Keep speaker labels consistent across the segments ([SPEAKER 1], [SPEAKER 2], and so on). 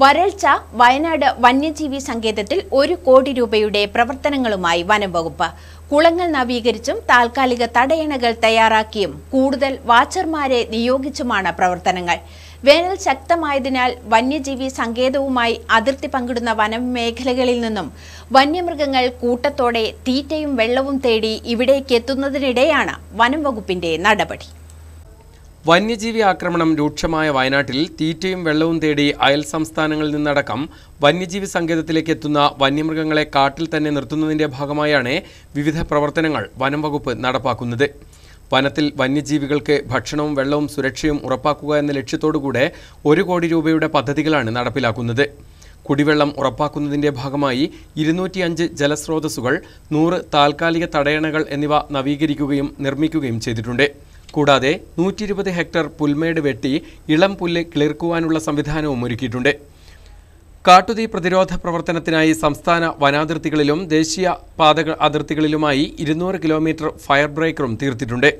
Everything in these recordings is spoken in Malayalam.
[SPEAKER 1] വരൾച്ച വയനാട് വന്യജീവി സങ്കേതത്തിൽ ഒരു കോടി രൂപയുടെ പ്രവർത്തനങ്ങളുമായി വനംവകുപ്പ്. കുളങ്ങൾ നവീകരിച്ചും താൽക്കാലിക തടയണകൾ തയ്യാറാക്കിയും കൂടുതൽ വാച്ചർമാരെ നിയോഗിച്ചുമാണ് പ്രവർത്തനങ്ങൾ. വേനൽ ശക്തമായതിനാൽ വന്യജീവി സങ്കേതവുമായി അതിർത്തി പങ്കിടുന്ന വനമേഖലകളിൽ നിന്നും വന്യമൃഗങ്ങൾ കൂട്ടത്തോടെ തീറ്റയും വെള്ളവും തേടി ഇവിടേക്ക് എത്തുന്നതിനിടെയാണ് വനം വകുപ്പിന്റെ നടപടി.
[SPEAKER 2] വന്യജീവി ആക്രമണം രൂക്ഷമായ വയനാട്ടിൽ തീറ്റയും വെള്ളവും തേടി അയൽ സംസ്ഥാനങ്ങളിൽ നിന്നടക്കം വന്യജീവി സങ്കേതത്തിലേക്ക് എത്തുന്ന വന്യമൃഗങ്ങളെ കാട്ടിൽ തന്നെ നിർത്തുന്നതിന്റെ ഭാഗമായാണ് വിവിധ പ്രവർത്തനങ്ങൾ വനം വകുപ്പ് നടപ്പാക്കുന്നത്. വനത്തിൽ വന്യജീവികൾക്ക് ഭക്ഷണവും വെള്ളവും സുരക്ഷയും ഉറപ്പാക്കുക എന്ന ലക്ഷ്യത്തോടുകൂടെ ഒരു കോടി രൂപയുടെ പദ്ധതികളാണ് നടപ്പിലാക്കുന്നത്. കുടിവെള്ളം ഉറപ്പാക്കുന്നതിന്റെ ഭാഗമായി ഇരുന്നൂറ്റിയഞ്ച് ജലസ്രോതസ്സുകൾ നൂറ് താൽക്കാലിക തടയണകൾ എന്നിവ നവീകരിക്കുകയും നിർമ്മിക്കുകയും ചെയ്തിട്ടുണ്ട്. കൂടാതെ നൂറ്റി ഇരുപത് ഹെക്ടർ പുൽമേട് വെട്ടി ഇളം പുല്ല് കിളിർക്കുവാനുള്ള സംവിധാനവും ഒരുക്കിയിട്ടുണ്ട്. കാട്ടുതീ പ്രതിരോധ പ്രവർത്തനത്തിനായി സംസ്ഥാന വനാതിർത്തികളിലും ദേശീയ പാത അതിർത്തികളിലുമായി ഇരുന്നൂറ് കിലോമീറ്റർ ഫയർ ബ്രേക്കറും തീർത്തിട്ടുണ്ട്.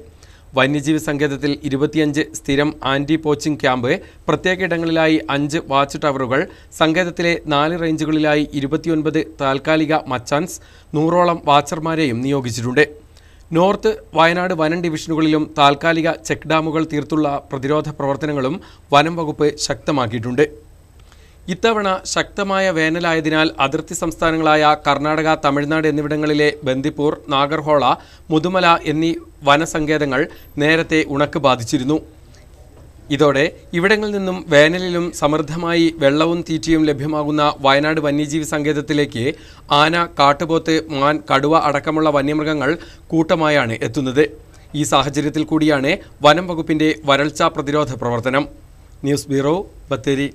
[SPEAKER 2] വന്യജീവി സങ്കേതത്തിൽ ഇരുപത്തിയഞ്ച് സ്ഥിരം ആന്റി പോച്ചിംഗ് ക്യാമ്പ് പ്രത്യേക ഇടങ്ങളിലായി അഞ്ച് വാച്ച് ടവറുകൾ സങ്കേതത്തിലെ നാല് റേഞ്ചുകളിലായി ഇരുപത്തിയൊൻപത് താൽക്കാലിക മച്ചാൻസ് നൂറോളം വാച്ചർമാരെയും നിയോഗിച്ചിട്ടുണ്ട്. നോർത്ത് വയനാട് വനം ഡിവിഷനുകളിലും താൽക്കാലിക ചെക്ക് ഡാമുകൾ തീർത്തുള്ള പ്രതിരോധ പ്രവർത്തനങ്ങളും വനം വകുപ്പ് ശക്തമാക്കിയിട്ടുണ്ട്. ഇത്തവണ ശക്തമായ വേനലായതിനാൽ അതിർത്തി സംസ്ഥാനങ്ങളായ കർണാടക തമിഴ്നാട് എന്നിവിടങ്ങളിലെ ബന്ദിപ്പൂർ നാഗർഹോള മുതുമല എന്നീ വനസങ്കേതങ്ങൾ നേരത്തെ ഉണക്ക് ബാധിച്ചിരുന്നു. ഇതോടെ ഇവിടങ്ങളിൽ നിന്നും വേനലിലും സമൃദ്ധമായി വെള്ളവും തീറ്റയും ലഭ്യമാകുന്ന വയനാട് വന്യജീവി സങ്കേതത്തിലേക്ക് ആന കാട്ടുപോത്ത് മാൻ കടുവ അടക്കമുള്ള വന്യമൃഗങ്ങൾ കൂട്ടമായാണ് എത്തുന്നത്. ഈ സാഹചര്യത്തിൽ കൂടിയാണ് വനം വകുപ്പിന്റെ വരൾച്ചാ പ്രതിരോധ പ്രവർത്തനം. News bureau Bathery.